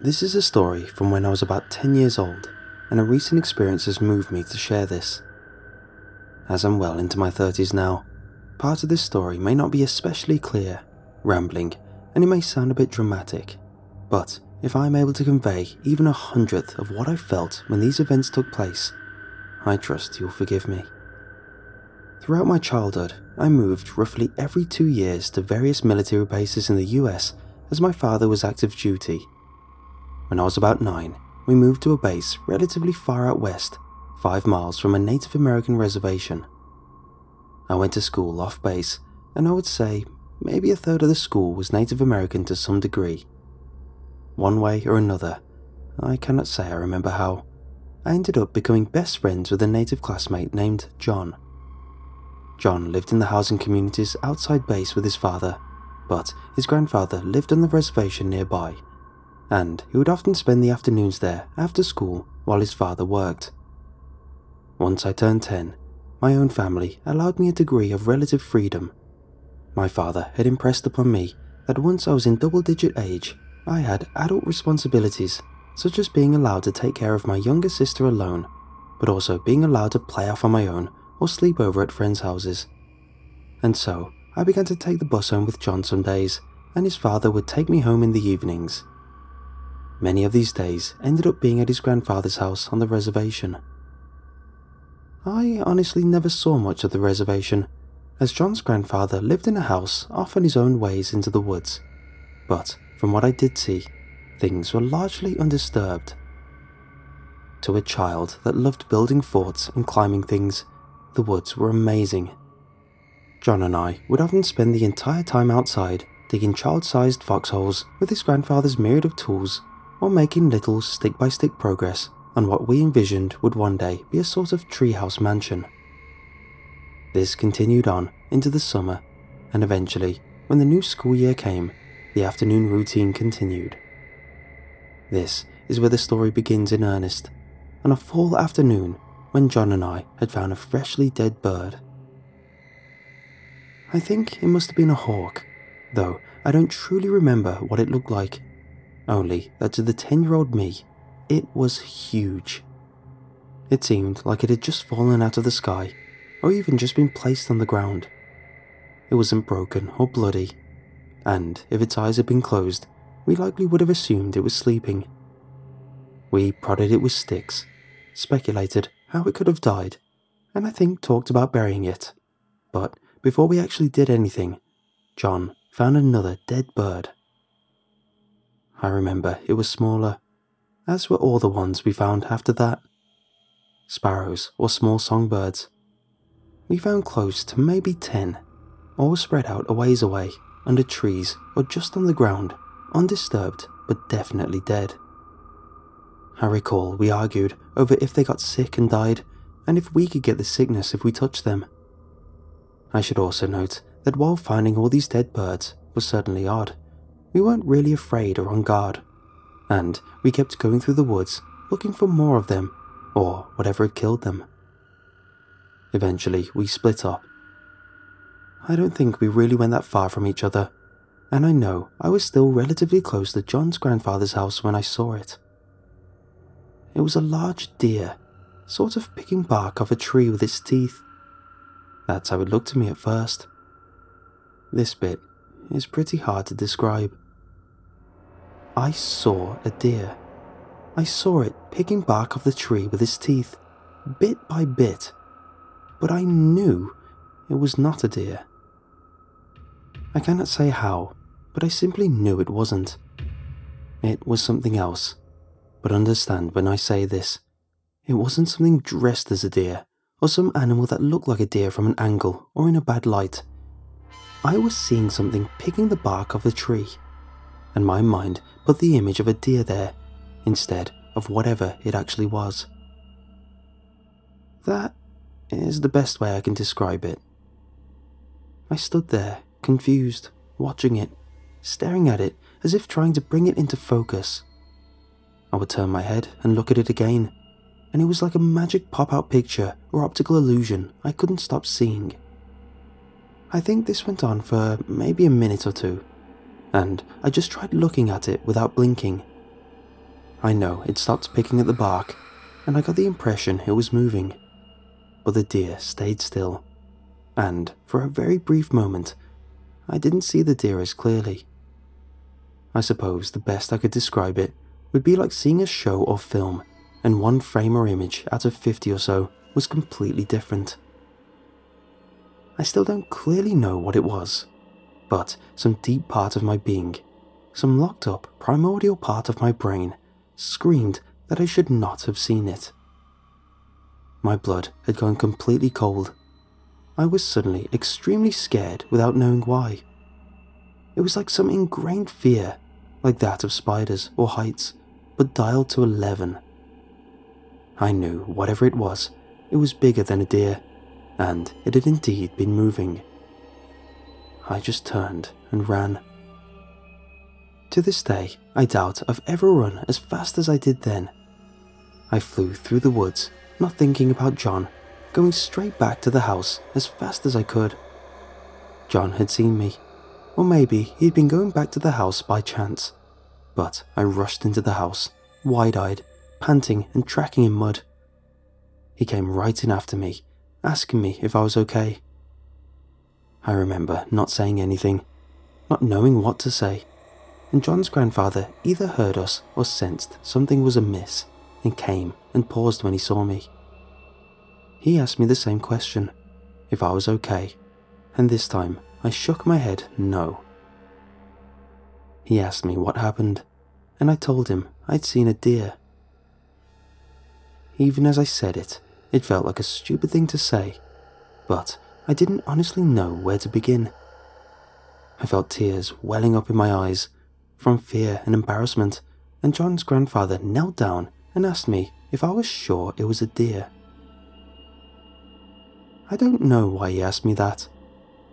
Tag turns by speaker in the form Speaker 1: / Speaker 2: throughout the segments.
Speaker 1: This is a story from when I was about 10 years old, and a recent experience has moved me to share this. As I'm well into my 30s now, part of this story may not be especially clear, rambling, and it may sound a bit dramatic, but if I'm able to convey even a hundredth of what I felt when these events took place, I trust you'll forgive me. Throughout my childhood, I moved roughly every two years to various military bases in the US as my father was active duty. When I was about nine, we moved to a base relatively far out west, five miles from a Native American reservation. I went to school off base, and I would say maybe a third of the school was Native American to some degree. One way or another, I cannot say I remember how, I ended up becoming best friends with a native classmate named John. John lived in the housing communities outside base with his father, but his grandfather lived on the reservation nearby, and he would often spend the afternoons there after school while his father worked. Once I turned 10, my own family allowed me a degree of relative freedom. My father had impressed upon me that once I was in double digit age, I had adult responsibilities, such as being allowed to take care of my younger sister alone, but also being allowed to play off on my own or sleep over at friends' houses. And so, I began to take the bus home with John some days, and his father would take me home in the evenings. Many of these days ended up being at his grandfather's house on the reservation. I honestly never saw much of the reservation, as John's grandfather lived in a house off on his own ways into the woods. But from what I did see, things were largely undisturbed. To a child that loved building forts and climbing things, the woods were amazing. John and I would often spend the entire time outside digging child sized foxholes with his grandfather's myriad of tools or making little stick by stick progress on what we envisioned would one day be a sort of treehouse mansion. This continued on into the summer, and eventually, when the new school year came, the afternoon routine continued. This is where the story begins in earnest, on a fall afternoon when John and I had found a freshly dead bird. I think it must have been a hawk, though I don't truly remember what it looked like, only that to the 10 year old me, it was huge. It seemed like it had just fallen out of the sky, or even just been placed on the ground. It wasn't broken or bloody, and if its eyes had been closed, we likely would have assumed it was sleeping. We prodded it with sticks, speculated how it could have died, and I think talked about burying it. But before we actually did anything, John found another dead bird. I remember it was smaller, as were all the ones we found after that. Sparrows or small songbirds. We found close to maybe ten, all spread out a ways away, under trees or just on the ground, undisturbed but definitely dead. I recall we argued over if they got sick and died, and if we could get the sickness if we touched them. I should also note that while finding all these dead birds was certainly odd, we weren't really afraid or on guard, and we kept going through the woods looking for more of them or whatever had killed them. Eventually, we split up. I don't think we really went that far from each other, and I know I was still relatively close to John's grandfather's house when I saw it. It was a large deer, sort of picking bark off a tree with its teeth. That's how it looked to me at first. This bit is pretty hard to describe. I saw a deer. I saw it picking bark off the tree with its teeth, bit by bit, but I knew it was not a deer. I cannot say how, but I simply knew it wasn't. It was something else, but understand when I say this, it wasn't something dressed as a deer, or some animal that looked like a deer from an angle or in a bad light. I was seeing something picking the bark off the tree, and my mind put the image of a deer there instead of whatever it actually was. That is the best way I can describe it. I stood there, confused, watching it, staring at it as if trying to bring it into focus. I would turn my head and look at it again, and it was like a magic pop out picture or optical illusion I couldn't stop seeing. I think this went on for maybe a minute or two, and I just tried looking at it without blinking. I know it stopped picking at the bark, and I got the impression it was moving. But the deer stayed still, and for a very brief moment, I didn't see the deer as clearly. I suppose the best I could describe it would be like seeing a show or film, and one frame or image out of 50 or so was completely different. I still don't clearly know what it was, but some deep part of my being, some locked up primordial part of my brain, screamed that I should not have seen it. My blood had gone completely cold. I was suddenly extremely scared without knowing why. It was like some ingrained fear, like that of spiders or heights, but dialed to 11. I knew whatever it was, it was bigger than a deer, and it had indeed been moving. I just turned and ran. To this day, I doubt I've ever run as fast as I did then. I flew through the woods, not thinking about John, going straight back to the house as fast as I could. John had seen me, or maybe he'd been going back to the house by chance. But I rushed into the house, wide eyed, panting and tracking in mud. He came right in after me, asking me if I was okay. I remember not saying anything, not knowing what to say, and John's grandfather either heard us or sensed something was amiss and came and paused when he saw me. He asked me the same question, if I was okay, and this time I shook my head no. He asked me what happened, and I told him I'd seen a deer. Even as I said it, it felt like a stupid thing to say, but I didn't honestly know where to begin. I felt tears welling up in my eyes from fear and embarrassment, and John's grandfather knelt down and asked me if I was sure it was a deer. I don't know why he asked me that,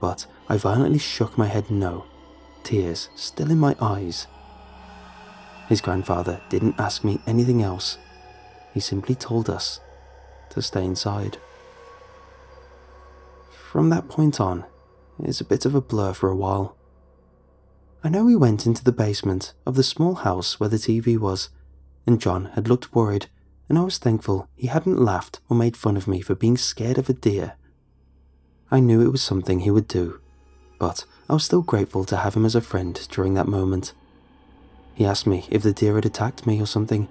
Speaker 1: but I violently shook my head no, tears still in my eyes. His grandfather didn't ask me anything else. He simply told us to stay inside. From that point on, it's a bit of a blur for a while. I know we went into the basement of the small house where the TV was, and John had looked worried, and I was thankful he hadn't laughed or made fun of me for being scared of a deer. I knew it was something he would do, but I was still grateful to have him as a friend during that moment. He asked me if the deer had attacked me or something,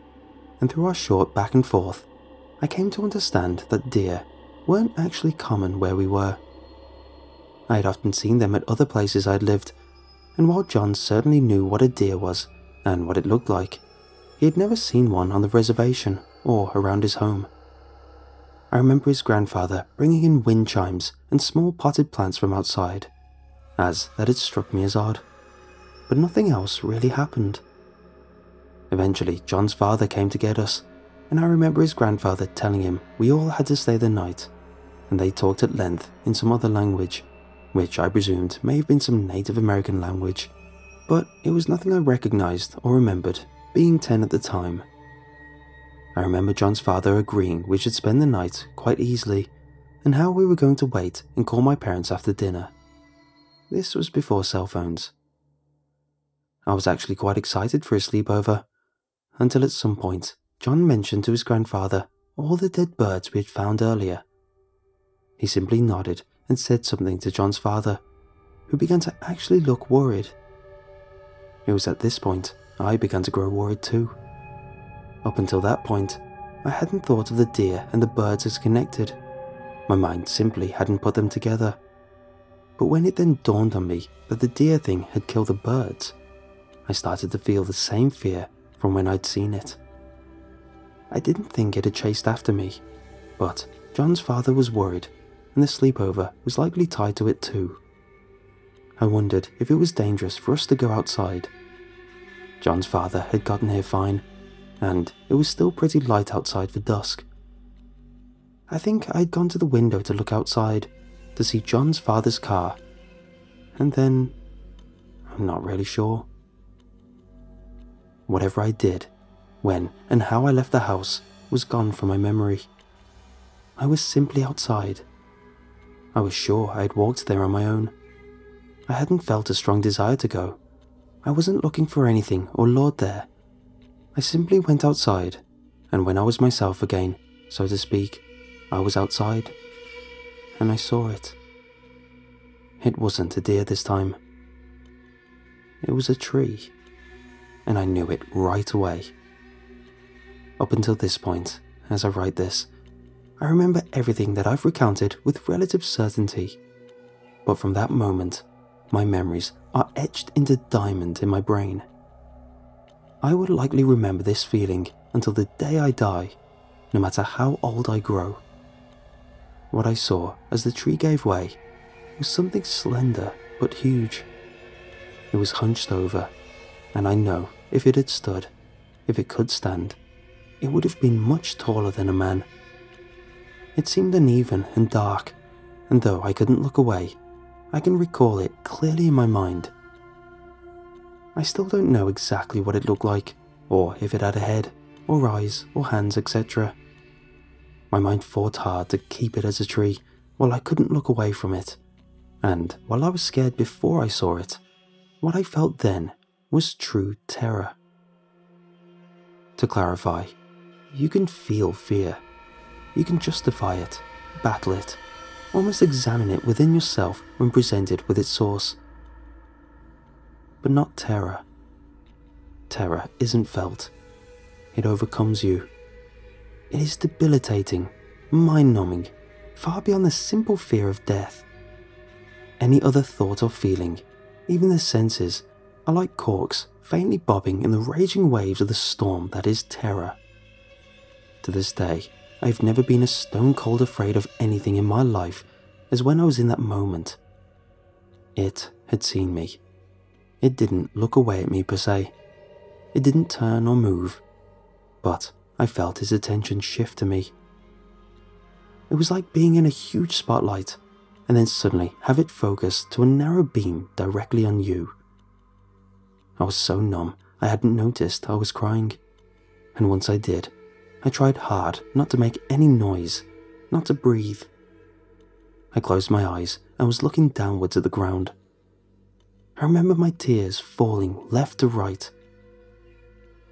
Speaker 1: and through our short back and forth, I came to understand that deer weren't actually common where we were. I had often seen them at other places I'd lived, and while John certainly knew what a deer was and what it looked like, he had never seen one on the reservation or around his home. I remember his grandfather bringing in wind chimes and small potted plants from outside, as that had struck me as odd. But nothing else really happened. Eventually, John's father came to get us, and I remember his grandfather telling him we all had to stay the night, and they talked at length in some other language, which I presumed may have been some Native American language, but it was nothing I recognized or remembered, being 10 at the time. I remember John's father agreeing we should spend the night quite easily, and how we were going to wait and call my parents after dinner. This was before cell phones. I was actually quite excited for a sleepover, until at some point John mentioned to his grandfather all the dead birds we had found earlier. He simply nodded and said something to John's father, who began to actually look worried. It was at this point I began to grow worried too. Up until that point, I hadn't thought of the deer and the birds as connected. My mind simply hadn't put them together. But when it then dawned on me that the deer thing had killed the birds, I started to feel the same fear from when I'd seen it. I didn't think it had chased after me, but John's father was worried, and the sleepover was likely tied to it too. I wondered if it was dangerous for us to go outside. John's father had gotten here fine, and it was still pretty light outside for dusk. I think I'd gone to the window to look outside to see John's father's car, and then I'm not really sure. Whatever I did, when and how I left the house was gone from my memory. I was simply outside. I was sure I had walked there on my own. I hadn't felt a strong desire to go. I wasn't looking for anything or lured there. I simply went outside, and when I was myself again, so to speak, I was outside, and I saw it. It wasn't a deer this time. It was a tree, and I knew it right away. Up until this point, as I write this, I remember everything that I've recounted with relative certainty. But from that moment, my memories are etched into diamond in my brain. I would likely remember this feeling until the day I die, no matter how old I grow. What I saw as the tree gave way was something slender but huge. It was hunched over, and I know if it had stood, if it could stand, it would have been much taller than a man. It seemed uneven and dark, and though I couldn't look away, I can recall it clearly in my mind. I still don't know exactly what it looked like, or if it had a head, or eyes, or hands, etc. My mind fought hard to keep it as a tree while I couldn't look away from it. And while I was scared before I saw it, what I felt then was true terror. To clarify, you can feel fear. You can justify it, battle it, almost examine it within yourself when presented with its source. But not terror. Terror isn't felt, it overcomes you. It is debilitating, mind numbing, far beyond the simple fear of death. Any other thought or feeling, even the senses, are like corks faintly bobbing in the raging waves of the storm that is terror. To this day, I've never been as stone cold afraid of anything in my life as when I was in that moment. It had seen me. It didn't look away at me per se. It didn't turn or move, but I felt his attention shift to me. It was like being in a huge spotlight and then suddenly have it focus to a narrow beam directly on you. I was so numb I hadn't noticed I was crying, and once I did, I tried hard not to make any noise, not to breathe. I closed my eyes and was looking downwards at the ground. I remember my tears falling left to right.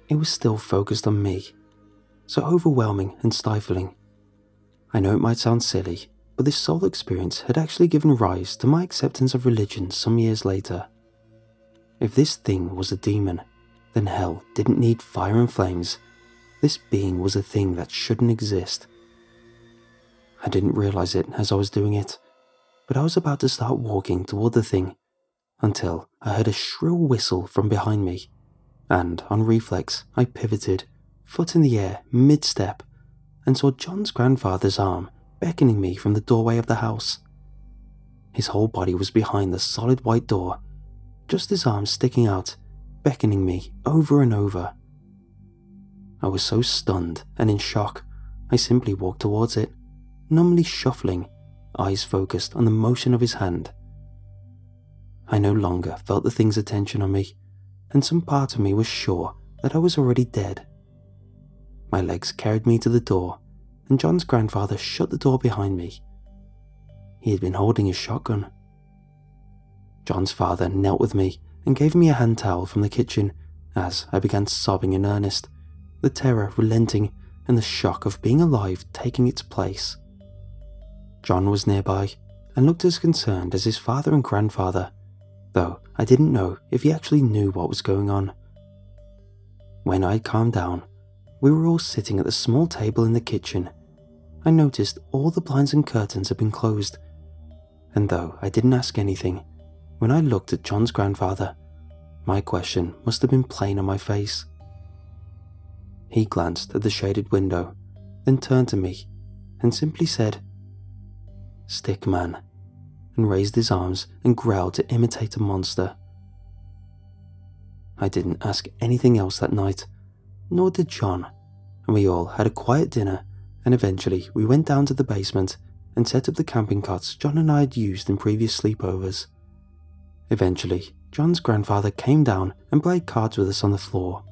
Speaker 1: It was still focused on me, so overwhelming and stifling. I know it might sound silly, but this sole experience had actually given rise to my acceptance of religion some years later. If this thing was a demon, then hell didn't need fire and flames this being was a thing that shouldn't exist. I didn't realize it as I was doing it, but I was about to start walking toward the thing until I heard a shrill whistle from behind me, and on reflex, I pivoted, foot in the air, mid step, and saw John's grandfather's arm beckoning me from the doorway of the house. His whole body was behind the solid white door, just his arms sticking out, beckoning me over and over. I was so stunned and in shock, I simply walked towards it, numbly shuffling, eyes focused on the motion of his hand. I no longer felt the thing's attention on me, and some part of me was sure that I was already dead. My legs carried me to the door, and John's grandfather shut the door behind me. He had been holding his shotgun. John's father knelt with me and gave me a hand towel from the kitchen as I began sobbing in earnest the terror relenting and the shock of being alive taking its place. John was nearby and looked as concerned as his father and grandfather, though I didn't know if he actually knew what was going on. When I calmed down, we were all sitting at the small table in the kitchen. I noticed all the blinds and curtains had been closed, and though I didn't ask anything, when I looked at John's grandfather, my question must have been plain on my face. He glanced at the shaded window, then turned to me and simply said, Stick man, and raised his arms and growled to imitate a monster. I didn't ask anything else that night, nor did John, and we all had a quiet dinner and eventually we went down to the basement and set up the camping cots John and I had used in previous sleepovers. Eventually, John's grandfather came down and played cards with us on the floor.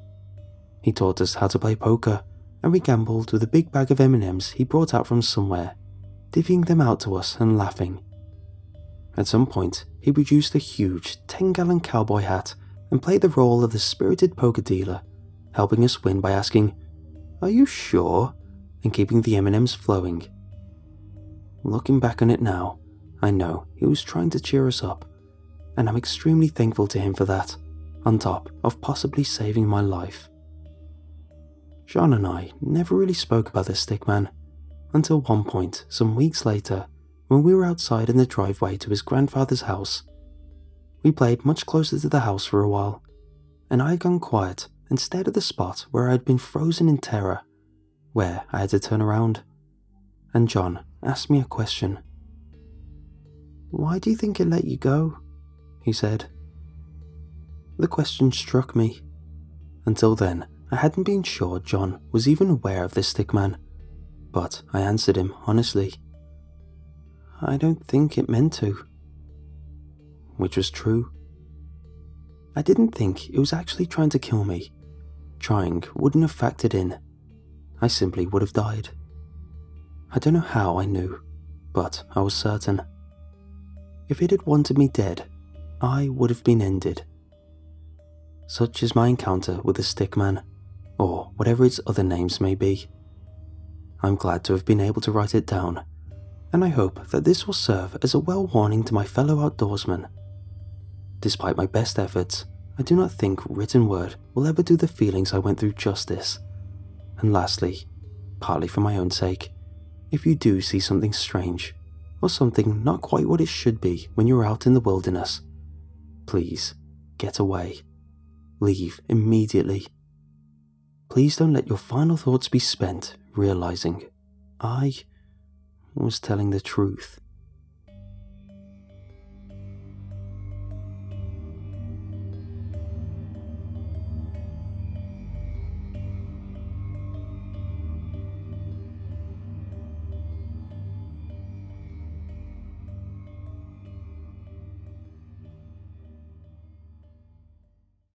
Speaker 1: He taught us how to play poker, and we gambled with a big bag of M&Ms he brought out from somewhere, divvying them out to us and laughing. At some point, he produced a huge 10-gallon cowboy hat and played the role of the spirited poker dealer, helping us win by asking, Are you sure? and keeping the M&Ms flowing. Looking back on it now, I know he was trying to cheer us up, and I'm extremely thankful to him for that, on top of possibly saving my life. John and I never really spoke about this stickman until one point, some weeks later, when we were outside in the driveway to his grandfather's house. We played much closer to the house for a while, and I had gone quiet and stared at the spot where I had been frozen in terror, where I had to turn around. And John asked me a question. Why do you think it let you go? He said. The question struck me. Until then, I hadn't been sure John was even aware of this stick man, but I answered him honestly. I don't think it meant to. Which was true. I didn't think it was actually trying to kill me. Trying wouldn't have factored in. I simply would have died. I don't know how I knew, but I was certain. If it had wanted me dead, I would have been ended. Such is my encounter with the stickman, or whatever its other names may be. I'm glad to have been able to write it down, and I hope that this will serve as a well warning to my fellow outdoorsmen. Despite my best efforts, I do not think written word will ever do the feelings I went through justice. And lastly, partly for my own sake, if you do see something strange, or something not quite what it should be when you're out in the wilderness, please get away. Leave immediately. Please don't let your final thoughts be spent realizing I was telling the truth.